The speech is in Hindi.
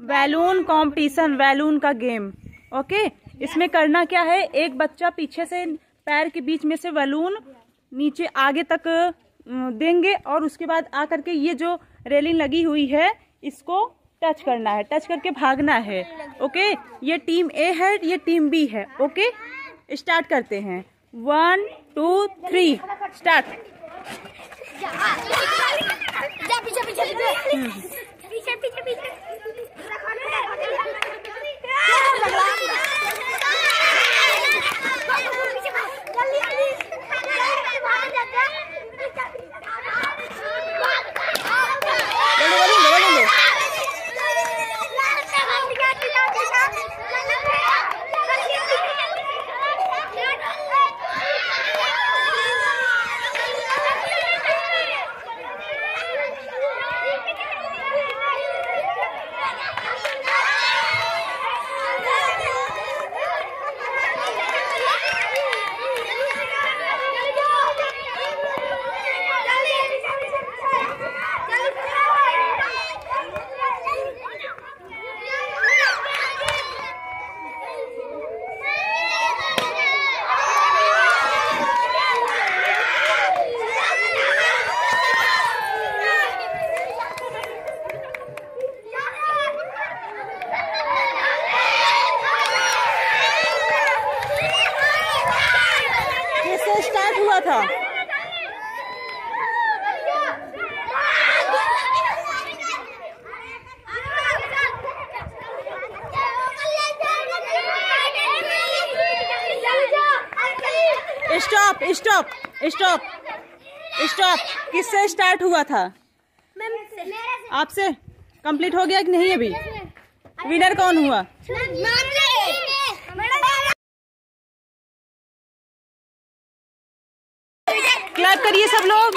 बैलून कंपटीशन बैलून का गेम ओके इसमें करना क्या है एक बच्चा पीछे से पैर के बीच में से वैलून नीचे आगे तक देंगे और उसके बाद आकर के ये जो रेलिंग लगी हुई है इसको टच करना है टच करके भागना है ओके ये टीम ए है ये टीम बी है ओके स्टार्ट करते हैं वन टू थ्री स्टार्ट था। स्टॉप स्टॉप स्टॉप स्टॉप किससे स्टार्ट हुआ था? आपसे कंप्लीट हो गया कि नहीं अभी? विनर कौन हुआ? क्लैप करिए सब लोग।